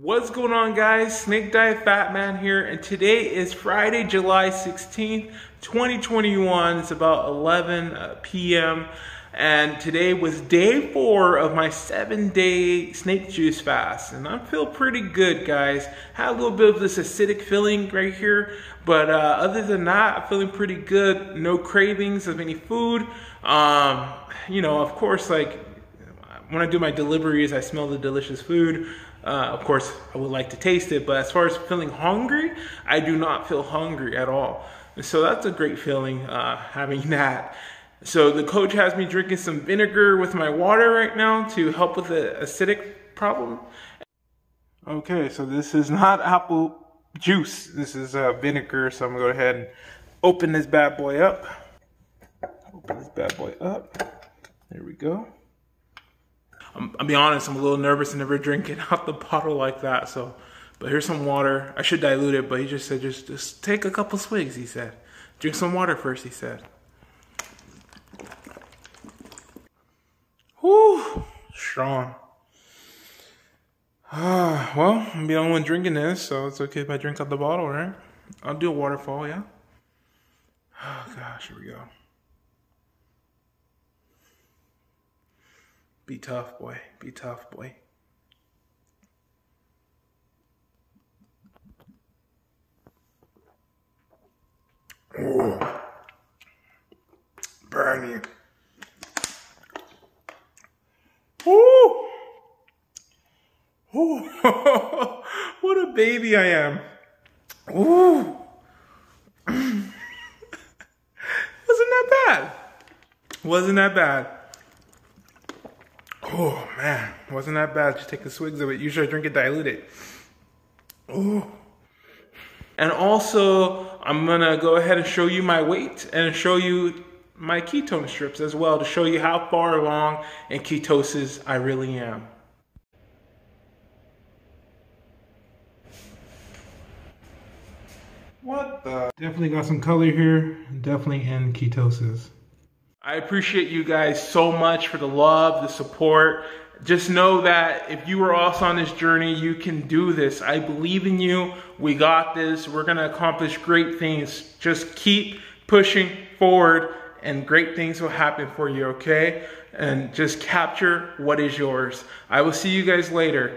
What's going on guys? Snake Diet Fat Man here and today is Friday, July 16th, 2021. It's about 11 uh, p.m. and today was day four of my seven day snake juice fast and I feel pretty good guys. Had a little bit of this acidic feeling right here but uh, other than that, I'm feeling pretty good. No cravings of any food. Um, you know, of course, like when I do my deliveries, I smell the delicious food. Uh, of course, I would like to taste it, but as far as feeling hungry, I do not feel hungry at all. And so that's a great feeling, uh, having that. So the coach has me drinking some vinegar with my water right now to help with the acidic problem. Okay, so this is not apple juice. This is uh, vinegar, so I'm gonna go ahead and open this bad boy up. Open this bad boy up. There we go. I'm, I'll be honest, I'm a little nervous and never drinking out the bottle like that. So, but here's some water. I should dilute it, but he just said just just take a couple swigs. He said, drink some water first. He said. Whew, strong. Ah, well, I'm the only one drinking this, so it's okay if I drink out the bottle, right? I'll do a waterfall, yeah? Oh gosh, here we go. Be tough, boy. Be tough, boy. Oh. Burn you. Ooh. Ooh. what a baby I am. Ooh. Wasn't that bad? Wasn't that bad? Oh man, wasn't that bad. Just take the swigs of it. Usually I drink it diluted. Oh. And also, I'm gonna go ahead and show you my weight and show you my ketone strips as well to show you how far along in ketosis I really am. What the? Definitely got some color here. Definitely in ketosis. I appreciate you guys so much for the love, the support. Just know that if you are also on this journey, you can do this. I believe in you. We got this. We're going to accomplish great things. Just keep pushing forward and great things will happen for you, okay? And just capture what is yours. I will see you guys later.